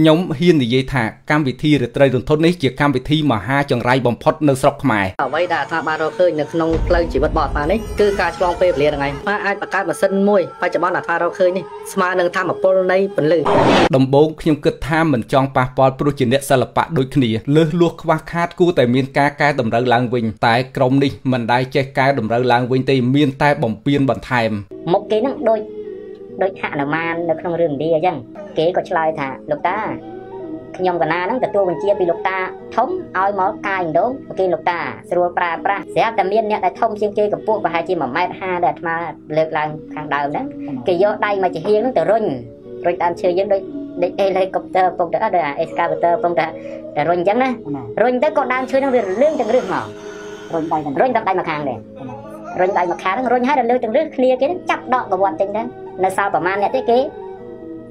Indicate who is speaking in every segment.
Speaker 1: ខ្ញុំហ៊ាននិយាយថាកម្មវិធីរាត្រីរន្ធត់នេះជាកម្មវិធីមហាចង្រៃបំផុតនៅស្រុកខ្មែរ
Speaker 2: អ្វីដែលអាត្មាបានរកឃើញនៅក្នុងផ្លូវជីវិតរបស់អាត្មានេះគឺការឆ្លងពេលវេលាហ្នឹងឯងអាអាចបង្កើតម៉ាស៊ីនមួយបច្ចុប្បន្នអាត្មារកឃើញនេះស្មើនឹងធម្មពលនៃពន្លឺ
Speaker 1: ដំបូងខ្ញុំគិតថាមិនចង់ប៉ះពាល់ព្រោះជាអ្នកសិល្បៈដូចគ្នាលើសលួសខ្វះខាតគួរតែមានការកែតម្រូវឡើងវិញតែក្រុមនេះមិនដែលចេះកែតម្រូវឡើងវិញទេមានតែបំពេញបន្ថែម
Speaker 3: មុខគេហ្នឹងដូច ដូចហនុមាននៅក្នុងរឿងឥណ្ឌាអញ្ចឹងគេក៏ឆ្លើយថាលោកតាខ្ញុំកណាហ្នឹងទទួលបញ្ជាពីលោកតាធំឲ្យមកកាយដងគេលោកតាស្រួលប្រើប្រាស់ស្រាប់តែមានអ្នកដែលធំជាងគេកម្ពស់ប្រហែលជា1ម៉ែត្រ50ដែលអាត្មាលើកឡើងខាងដើមហ្នឹងគេយកដៃមកជាហៀងហ្នឹងទៅរុញរុញដើមឈើយើងដូចដូចអេលេកុបទ័រពងទៅអត់ដូចអេស្កាវទ័រពងទៅតែរុញអញ្ចឹងណារុញទៅក៏ដើមឈើហ្នឹងវារលឿងទាំងរឹសមករុញដៃរុញដល់ដៃមកខាងដែររុញដៃមកខាងហ្នឹងរុញឲ្យរលឿងទាំងរឹសគ្នាគេចាប់ដកកវត្តចេញទៅ នៅសល់ប្រហែលអ្នកទេគេ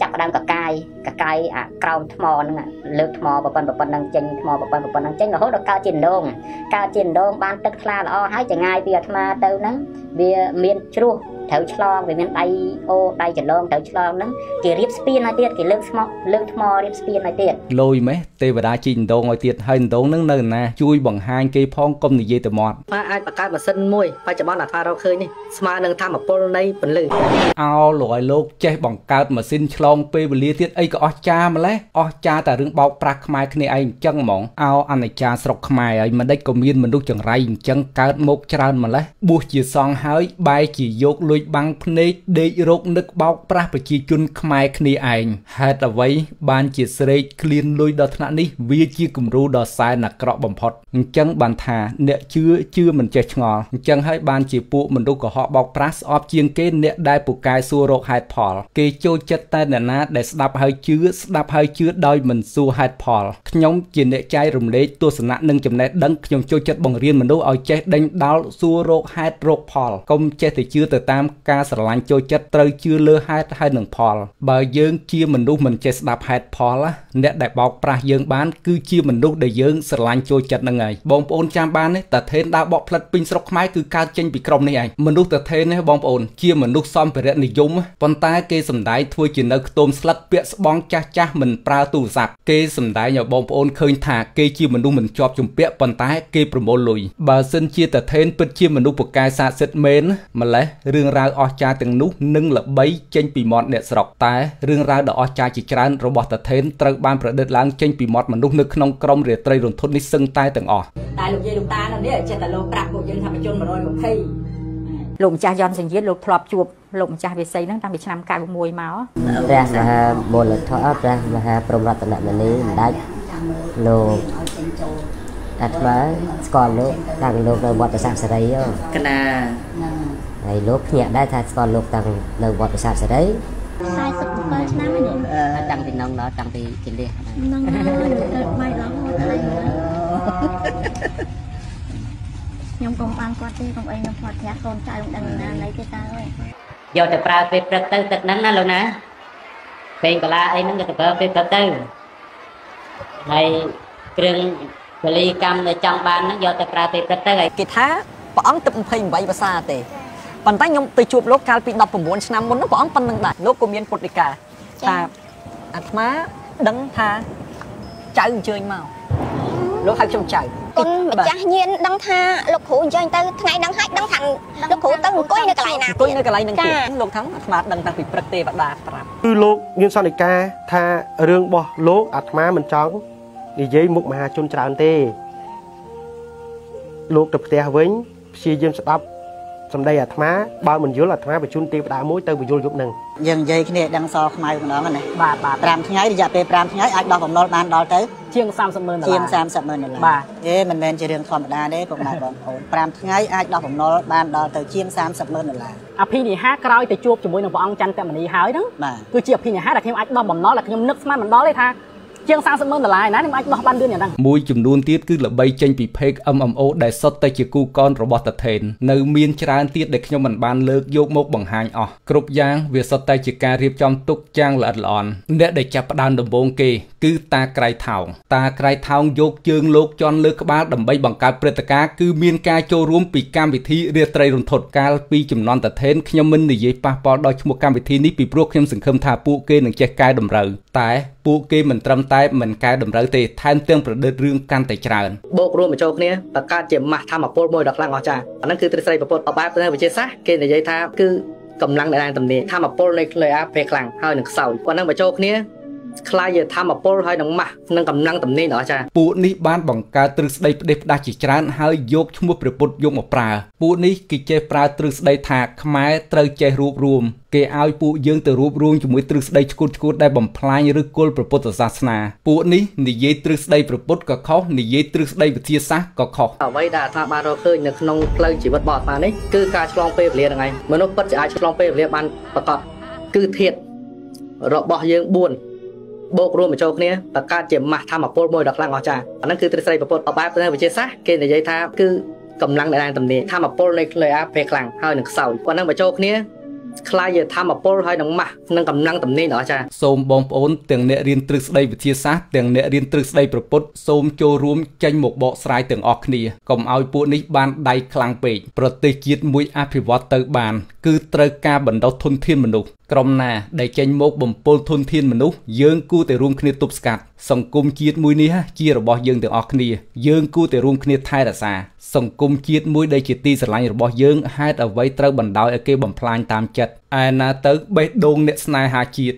Speaker 3: ចាប់ដើមកកាយកកាយអាក្រោមថ្មហ្នឹងលើកថ្មប្រព័ន្ធប្រព័ន្ធហ្នឹងចេញថ្មប្រព័ន្ធប្រព័ន្ធហ្នឹងចេញរហូតដល់កើតជាដងកើតជាដងបានទឹកថ្លាល្អហើយចងាយពីអាត្មាទៅហ្នឹងវាមានជ្រោះ ត្រូវឆ្លងវាមានដៃអូដៃចលងត្រូវឆ្លងហ្នឹងគេរៀបស្ពានឲ្យទៀតគេលើកស្មោះលើកថ្មរៀបស្ពានឲ្យទៀត
Speaker 1: លយម៉េះទេវតាជីកដងឲ្យទៀតហើយដងហ្នឹងនៅណាជួយបង្ហាញគេផងកុំនិយាយទៅមាត់
Speaker 2: ថាអាចបង្កើតម៉ាស៊ីនមួយបច្ចុប្បន្នអាថារកឃើញនេះស្មើនឹងធម្មពលនៃពន្លឺ
Speaker 1: អោលោកឲ្យលោកចេះបង្កើតម៉ាស៊ីនឆ្លងពេលវេលាទៀតអីក៏អស់ចាម្លេះអស់ចាតែរឿងបោកប្រាស់ខ្មែរគ្នាឯងអញ្ចឹងហ្មងអោអនិច្ចាស្រុកខ្មែរហើយមិនដេចក៏មានមនុស្សចង្រៃអញ្ចឹងកើតមកច្រើនម្លេះបួសជាសង្ឃហើយបែរជាយកលួចបាំងភ្នែកដេករោគនឹកបោកប្រាស់ប្រជាជនខ្មែរគ្នាឯងហេតុអ្វីបានជាស្រេកឃ្លានលុយដល់ថ្នាក់នេះវាជាគំរូដ៏សែនអាក្រក់បំផុតអញ្ចឹងបានថាអ្នកជឿជឿមិនចេះឆ្ងល់អញ្ចឹងហើយបានជាពួកមនុស្សកុហកបោកប្រាស់ស្អប់ជាងគេអ្នកដែលពូកែសួររកហេតុផល គេចូលចិត្តតែអ្នកណាដែលស្ដាប់ហើយជឿស្ដាប់ហើយជឿដោយមិនសួរហេតុផលខ្ញុំជាអ្នកចែករំលែកទស្សនៈនិងចំណេះដឹងខ្ញុំចូលចិត្តបង្រៀនមនុស្សឲ្យចេះដេញដោលសួររកហេតុរកផលកុំចេះតែជឿទៅតាមការស្រឡាញ់ចូលចិត្តត្រូវជឿលើហេតុហើយនឹងផល បើយើងជាមនុស្សមិនចេះស្ដាប់ហេតុផលអ្នកដែលបោកប្រាស់យើងបានគឺជាមនុស្សដែលយើងស្រឡាញ់ចូលចិត្តនឹងហើយបងប្អូនចាំបានទេតាថេនដើរបកផ្លិតពេញស្រុកខ្មែរគឺកើតចេញពីក្រុមនេះឯងមនុស្សតាថេននេះបងប្អូនជាមនុស្សសម្ភារៈនិយមប៉ុន្តែគេសំដែងធ្វើជានៅខ្ទមស្លឹកពាក់ស្បង់ចាស់ចាស់មិនប្រើទូរស័ព្ទគេសំដែងឲ្យបងប្អូនឃើញថាគេជាមនុស្សមិនជាប់ជំពាក់ប៉ុន្តែគេប្រមូលលុយបើសិនជាតាថេនពិតជាមនុស្សពូកែស័ក្តិសិទ្ធិមែនម្លេះរឿងរ៉ាវអស្ចារ្យទាំងនោះនឹងល្បីចេញពីមាត់អ្នកស្រុកតែរឿងរ៉ាវដ៏អស្ចារ្យជាច្រើនរបស់តាថេនត្រូវបានប្រឌិតឡើងចេញពីមាត់មនុស្សនៅក្នុងក្រុមរាត្រីរន្ធត់នេះសឹងតែទាំងអស់
Speaker 4: តែលោកយាយលោកតានៅនេះចិត្តតែលោកប្រាប់ពួកយើងថាបញ្ជន120
Speaker 5: លោកម្ចាស់យន់សញ្ជាតិលោកធ្លាប់ជួបលោកម្ចាស់វិស័យហ្នឹងតាំងពីឆ្នាំ91មកព្រះមហា
Speaker 6: មូលធម៌ព្រះមហាព្រំរតនមនីម្ដេចលោកអាត្មាស្គាល់លោកតាំងលោកនៅវត្តសាស្ត្រសេរី
Speaker 2: កណា
Speaker 6: ហើយលោកភ្ញាក់ដែរថាស្គាល់លោកតាំងនៅវត្តសាស្ត្រសេរី
Speaker 5: 47ឆ្នាំហ្នឹង
Speaker 6: តាំងពីនងដល់តាំងពីជលះ
Speaker 5: ហ្នឹងទៅម៉ៃឡងមកថ្លៃខ្ញុំកុំបានគាត់ទេកុំអីខ្ញុំផ្លាត់ផ្ទះកូនចៅមិនដឹងណាណីទេតាអើយ
Speaker 3: យកទៅប្រើពេលព្រឹកទៅទឹកហ្នឹងណាលោកណាពេងកាឡាអីហ្នឹងក៏ទៅប្រើពេលព្រឹកទៅហើយគ្រឿងពលីកម្មដែលចង់បានហ្នឹងយកទៅប្រើពេលព្រឹកទៅហើយ
Speaker 4: គេថាព្រះអង្គទឹក28ភាសាទេ ប៉ុន្តែខ្ញុំទៅជួបលោកកាលពី19ឆ្នាំមុននោះព្រះអង្គប៉ុណ្្នឹងដែរលោកក៏មានពុទ្ធដីកាថាអាត្មាដឹងថាចៅអញ្ជើញមកលោកហៅខ្ញុំចៅ
Speaker 5: គុណម្ចាស់ញៀនដឹងថាលោកគ្រូអញ្ជើញទៅថ្ងៃហ្នឹងហើយដឹងថាលោកគ្រូទៅអង្គុយនៅកន្លែងណា
Speaker 4: អង្គុយនៅកន្លែងហ្នឹងទៀតលោកថាអាត្មាដឹងតាំងពីព្រឹកទេវតាប្រាប់
Speaker 7: គឺលោកញៀនសន្និកាថារឿងរបស់លោកអាត្មាមិនចង់និយាយមុខមហាជនច្រើនទេលោកទៅផ្ទះវិញព្យាយាមស្ដាប់ សម្ដីអាត្មាបើមិនយល់អាត្មាបញ្ជូនទេវតាមួយទៅបញ្យល់យប់នឹង
Speaker 4: យើងនិយាយគ្នាដឹងសខ្មៅម្ដងណាបាទបាទ5ថ្ងៃរយៈពេល5ថ្ងៃអាចដោះបំណុលបានដល់ទៅជាង30ម៉ឺនដុល្លារជាង30ម៉ឺនដុល្លារបាទទេមិនមែនជារឿងធម្មតាទេពុកម៉ែបងប្អូន5ថ្ងៃអាចដោះបំណុលបានដល់ទៅជាង30ម៉ឺនដុល្លារអភិនិហាក្រោយទៅជួបជាមួយនឹងព្រះអង្គច័ន្ទតមនីហើយហ្នឹងគឺជាអភិនិហាដែលខ្ញុំអាចដោះបំណុលដែលខ្ញុំនឹកស្មានមិនដល់ទេថា ជាង30ម៉ឺនដុល្លារណាខ្ញុំអាចដោះបានលឿនយ៉ាងហ្នឹង
Speaker 1: មួយចំនួនទៀតគឺល្បីចេញពី page MMO ដែលសុទ្ធតែជាគូកនរបស់តាថេននៅមានច្រើនទៀតដែលខ្ញុំមិនបានលើកយកមកបង្ហាញអស់គ្រប់យ៉ាងវាសុទ្ធតែជាការរៀបចំទុកយ៉ាងល្អិតល្អន់អ្នកដែលចាប់ផ្ដើមដំបូងគេ គឺតាក្រៃថោងតាក្រៃថោងយកជើងលោកជន់លើក្បាលដើម្បីបង្កើតព្រឹត្តិការណ៍គឺមានការចូលរួមពីកម្មវិធីរាត្រីរន្ធត់កាលពីចំនួនតាថេនខ្ញុំមិននិយាយប៉ះពាល់ដល់ឈ្មោះកម្មវិធីនេះពីព្រោះខ្ញុំសង្ឃឹមថាពួកគេនឹងចេះកែតម្រូវតែ ពពួកគេមិនត្រឹមតែមិនកែតម្រូវទេថែមទាំងប្រឌិតរឿងកាន់តែច្រើន
Speaker 2: បូករួមបញ្ចូលគ្នាបង្កើតជាម៉ាស់ធម្មពលមួយដ៏ខ្លាំងអស្ចារ្យអាហ្នឹងគឺទ្រឹស្ដីប្រពុតបែបទៅវិទ្យាសាស្ត្រគេនិយាយថាគឺកម្លាំងដែលតំនាធម្មពលនៃក្លេអាពេលខ្លាំងហើយនឹងខ្សោយប៉ុណ្ណឹងបញ្ចូលគ្នា ខ្លាយជាធម្មពលហើយនឹងម៉ាស់នឹងកម្លាំងតំណេញអស្ចារ្យ
Speaker 1: ពួកនេះបានបង្កើតទ្រឹស្ដីផ្ដេសផ្ដាស់ជាច្រើនហើយយកឈ្មោះព្រះពុទ្ធយកមកប្រើពួកនេះគេចេះប្រើទ្រឹស្ដីថាខ្មែរត្រូវចេះរួបរวมគេឲ្យពួកយើងទៅរួបរวมជាមួយទ្រឹស្ដីឈ្គួតឈ្គួតដែលបំផ្លាញឬគល់ព្រះពុទ្ធសាសនាពួកនេះនិយាយទ្រឹស្ដីព្រះពុទ្ធក៏ខុសនិយាយទ្រឹស្ដីវិទ្យាសាស្ត្រក៏ខុស
Speaker 2: អ្វីដែលអាត្មាបានរកឃើញនៅក្នុងផ្លូវជីវិតរបស់អាត្មានេះគឺការឆ្លងពេលវេលាហ្នឹងឯងមនុស្សពិតជាអាចឆ្លងពេលវេលាបានប្រកបគឺធាតរបស់យើង4 បូករួមបញ្ចូលគ្នាបង្កើតជាម៉ាស់ធម្មពលមួយដ៏ខ្លាំងអស្ចារ្យអាហ្នឹងគឺទ្រឹស្ដីប្រពុតបែបទៅវិទ្យាសាស្ត្រគេនិយាយថាគឺកម្លាំងដែលតំនាធម្មពលនៃក្លេអាពេលខ្លាំងហើយនឹងខ្សោយប៉ុណ្ណឹងបញ្ចូលគ្នាខ្លាយជាធម្មពលហើយនឹងម៉ាស់នឹងកម្លាំងតំណែងអស្ចារ្យ
Speaker 1: សូមបងប្អូនទាំងអ្នករៀនទ្រឹស្ដីវិទ្យាសាស្ត្រទាំងអ្នករៀនទ្រឹស្ដីប្រពុតសូមចូលរួមចេញមកបកស្រាយទាំងអស់គ្នាកុំឲ្យពួកនេះបានដៃខ្លាំងពេកប្រទេសជាតិមួយអភិវឌ្ឍទៅបាន គឺត្រូវការបណ្ដុះធនធានមនុស្ស ក្រុមណាដែលចេញមកបំពុលធនធានមនុស្សយើងគួរតែរួមគ្នាទប់ស្កាត់សង្គមជាតិមួយនេះជារបស់យើងទាំងអស់គ្នាយើងគួរតែរួមគ្នាថែរក្សាសង្គមជាតិមួយដែលជាទីស្រឡាញ់របស់យើងហេតុអ្វីត្រូវបណ្ដោយឲ្យគេបំផ្លាញតាមចិត្តឯណាទៅបេះដូងអ្នកស្នេហាជាតិ